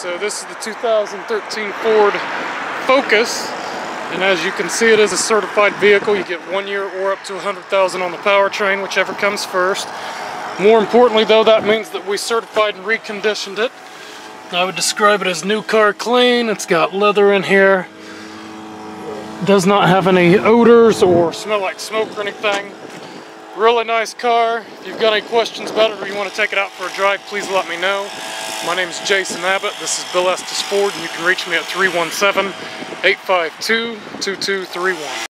so this is the 2013 Ford Focus. And as you can see, it is a certified vehicle. You get one year or up to 100,000 on the powertrain, whichever comes first. More importantly, though, that means that we certified and reconditioned it. I would describe it as new car clean. It's got leather in here. Does not have any odors or smell like smoke or anything. Really nice car. If you've got any questions about it or you want to take it out for a drive, please let me know. My name is Jason Abbott. This is Bill Estes Ford, and you can reach me at 317 852 2231.